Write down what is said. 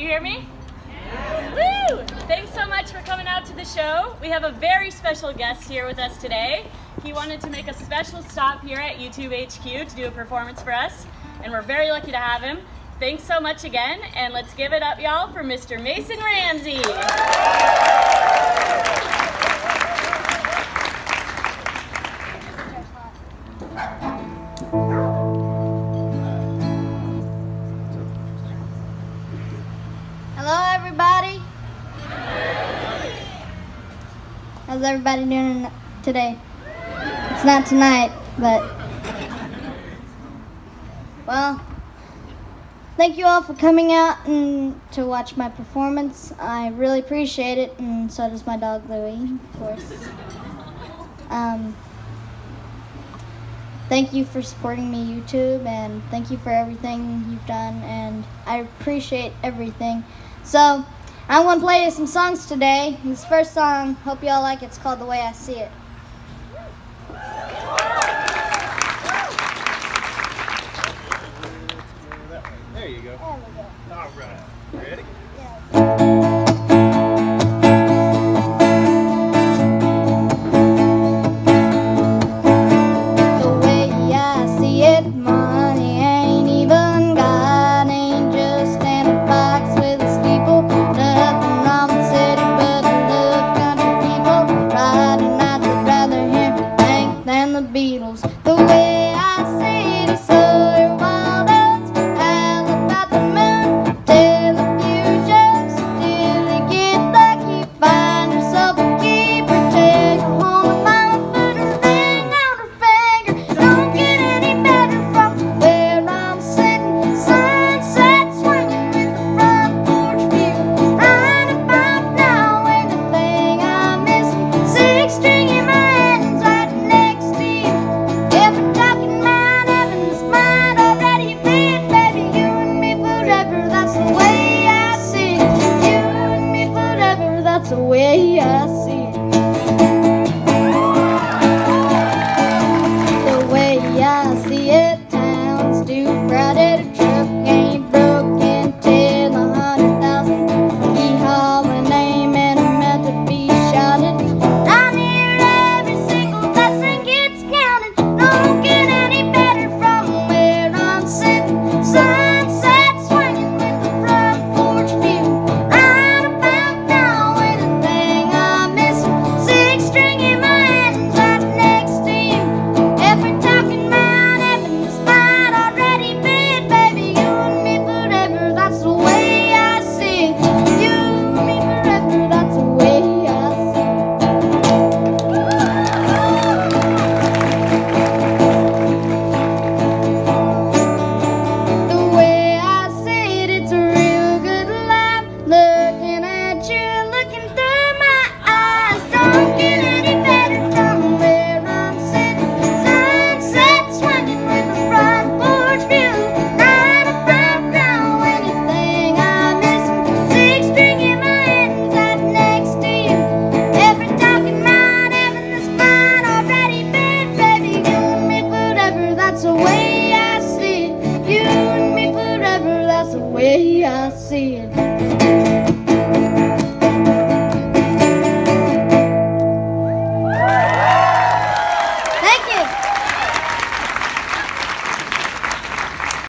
you hear me? Woo! Thanks so much for coming out to the show. We have a very special guest here with us today. He wanted to make a special stop here at YouTube HQ to do a performance for us, and we're very lucky to have him. Thanks so much again, and let's give it up, y'all, for Mr. Mason Ramsey. Everybody. How's everybody doing today? It's not tonight, but well, thank you all for coming out and to watch my performance. I really appreciate it, and so does my dog Louie, of course. Um, thank you for supporting me, YouTube, and thank you for everything you've done, and I appreciate everything. So, I'm to play you some songs today. This first song, hope y'all like it, it's called The Way I See It. There you go. All right. Ready? The Beatles. The way way I see it.